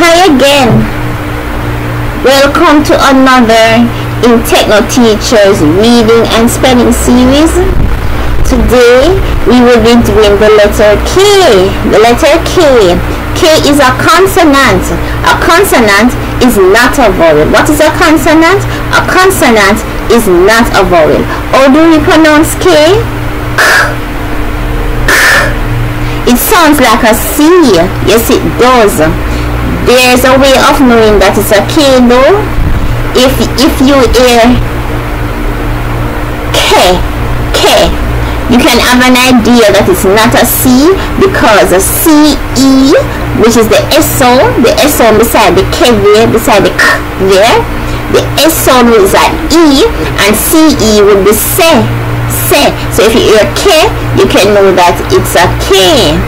Hi again. Welcome to another in Techno Teachers reading and spelling series. Today we will be doing the letter K. The letter K. K is a consonant. A consonant is not a vowel. What is a consonant? A consonant is not a vowel. How do we pronounce K? It sounds like a C. Yes, it does there's a way of knowing that it's a K though if if you hear K K you can have an idea that it's not a C because a C E which is the S the S sound beside the K there beside the K there the S is an E and C E will be se se so if you hear K you can know that it's a K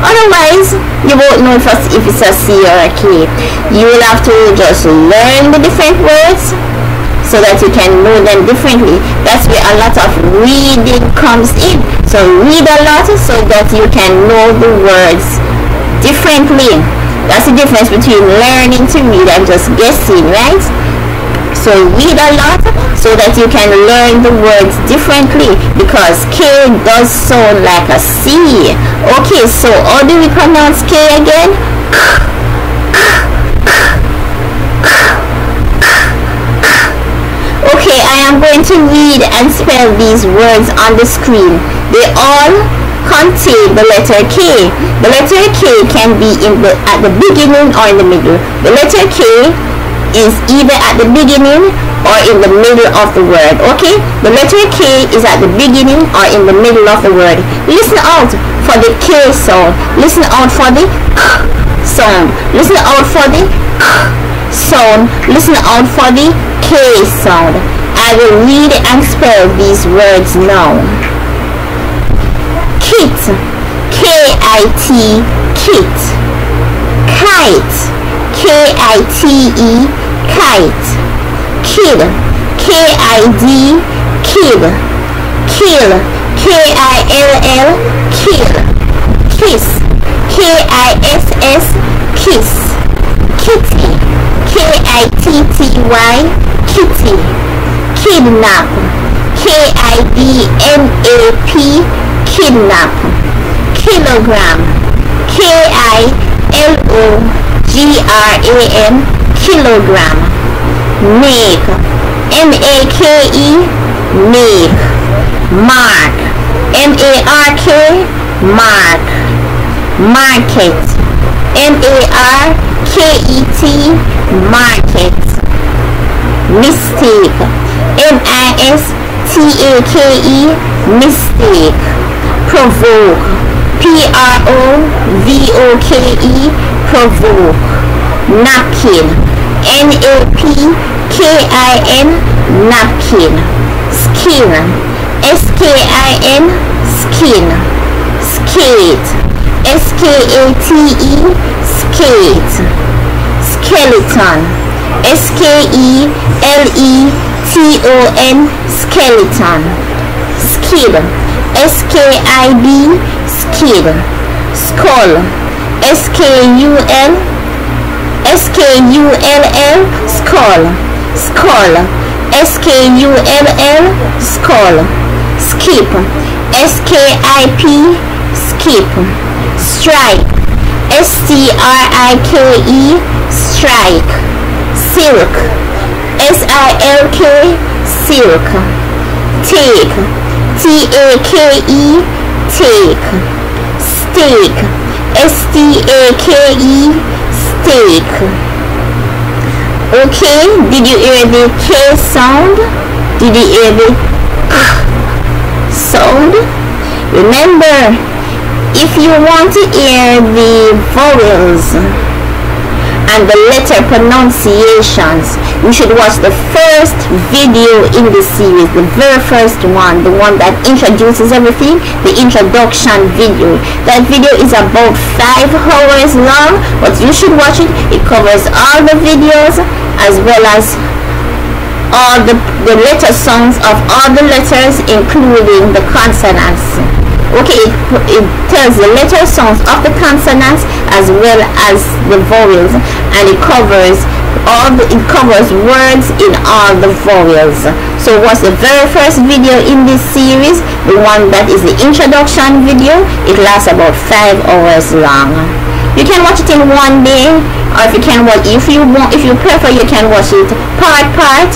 Otherwise, you won't know if it's a C or a K. You will have to just learn the different words so that you can know them differently. That's where a lot of reading comes in. So read a lot so that you can know the words differently. That's the difference between learning to read and just guessing, right? So read a lot so that you can learn the words differently because K does sound like a C. Okay, so how do we pronounce K again? Okay, I am going to read and spell these words on the screen. They all contain the letter K. The letter K can be in the at the beginning or in the middle. The letter K is either at the beginning or in the middle of the word okay? The letter K is at the beginning or in the middle of the word. Listen out for the K sound. Listen out for the sound. Listen out for the sound. Listen out for the K sound. I will read and spell these words now. Kit. K-I-T kit. Kite. K-I-T-E, kite. Kid, K-I-D, kid. Kill, K-I-L-L, kill. Kiss, K-I-S-S, kiss. Kitty, K-I-T-T-Y, kitty. Kidnap, K-I-D-N-A-P, kidnap. Kilogram, K-I-L-O, G-R-A-M kilogram make M-A-K-E make mark. M-A-R-K mark. Market. M-A-R-K-E-T market. Mistake. M-I-S-T-A-K-E mistake. Provoke. P-R-O-V-O-K-E. Provoke napkin N-A-P-K-I-N napkin. Skin. S-K-I-N skin. Skate. S-K-A-T-E skate. Skeleton. S-K-E-L-E-T-O-N. Skeleton skid S-K-I-D skid skull. S-K-U-L S-K-U-L-L skull skull. S-K-U-L-L skull. Skip. S-K-I-P skip. Strike. S-T-R-I-K-E strike. Silk. S-I-L-K silk. Take. T-A-K-E take. Steak. S-T-A-K-E, steak. Okay, did you hear the K sound? Did you hear the K sound? Remember, if you want to hear the vowels, and the letter pronunciations you should watch the first video in the series the very first one the one that introduces everything the introduction video that video is about five hours long but you should watch it it covers all the videos as well as all the, the letter sounds of all the letters including the consonants. Okay it, it tells the letter sounds of the consonants as well as the vowels and it covers all the, it covers words in all the vowels. So what's the very first video in this series the one that is the introduction video. It lasts about five hours long. You can watch it in one day or if you can watch if you want if you prefer you can watch it part part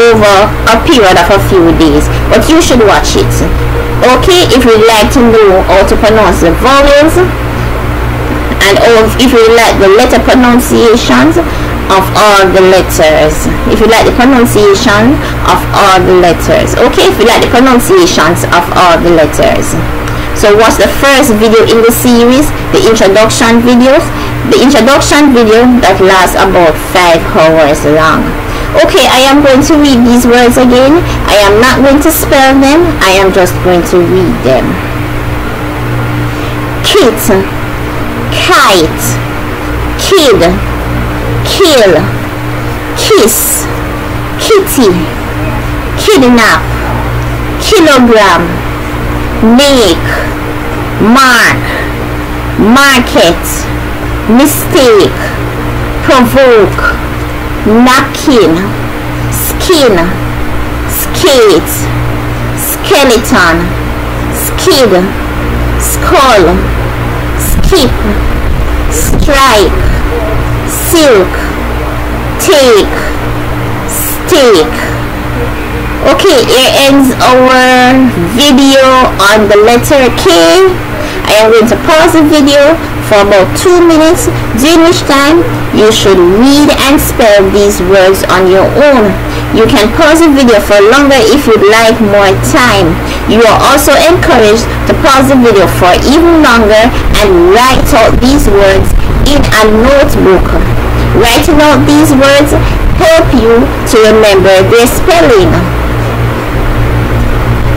over a period of a few days but you should watch it. Okay? If you'd like to know how to pronounce the vowels and if you like the letter pronunciations of all the letters. If you like the pronunciation of all the letters. Okay? If you like the pronunciations of all the letters. So watch the first video in the series the introduction videos the introduction video that lasts about five hours long. Okay i am going to read these words again. I am not going to spell them. I am just going to read them. Kit kite. Kid. Kill. Kiss. Kitty. Kidnap. Kilogram. Make. Mark. Market mistake provoke napkin skin skate skeleton skid skull skip strike silk take steak okay here ends our video on the letter K. I am going to pause the video for about two minutes. During which time you should read and spell these words on your own. You can pause the video for longer if you'd like more time. You are also encouraged to pause the video for even longer and write out these words in a notebook. Writing out these words help you to remember their spelling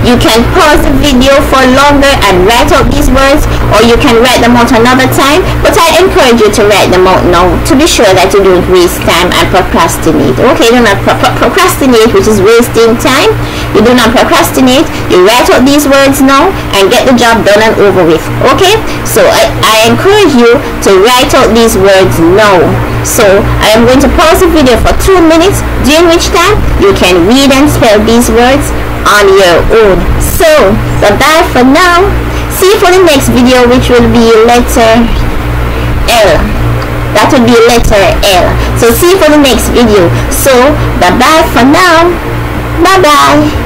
you can pause the video for longer and write out these words or you can write them out another time but I encourage you to write them out now to be sure that you don't waste time and procrastinate. Okay, do not pro pro procrastinate which is wasting time. You do not procrastinate. You write out these words now and get the job done and over with. Okay, so I, I encourage you to write out these words now. So I am going to pause the video for two minutes during which time you can read and spell these words on your own. So bye bye for now. See you for the next video which will be letter L. That will be letter L. So see you for the next video. So bye bye for now. Bye bye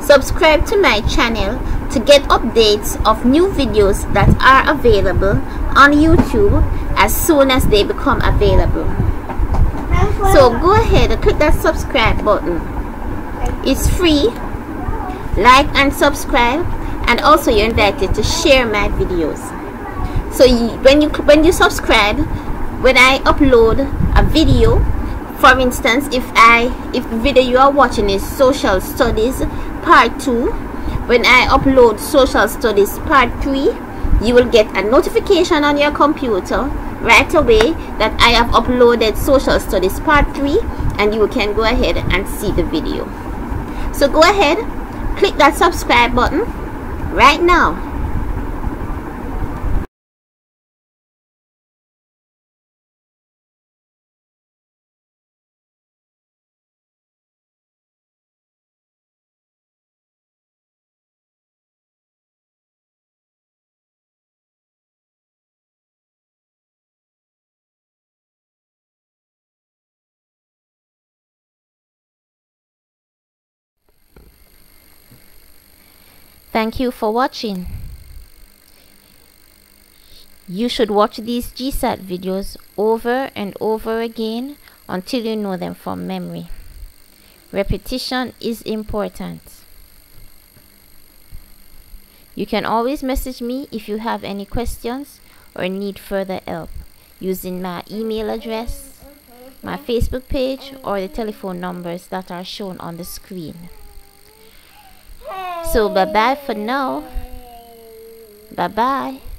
Subscribe to my channel to get updates of new videos that are available on YouTube as soon as they become available. So go ahead and click that subscribe button. It's free. Like and subscribe and also you're invited to share my videos. So you, when you when you subscribe, when I upload a video, for instance, if I if the video you are watching is social studies part 2 when I upload social studies part 3 you will get a notification on your computer right away that I have uploaded social studies part 3 and you can go ahead and see the video. So go ahead click that subscribe button right now Thank you for watching. You should watch these GSAT videos over and over again until you know them from memory. Repetition is important. You can always message me if you have any questions or need further help using my email address, my Facebook page, or the telephone numbers that are shown on the screen. So bye bye for now. Bye bye.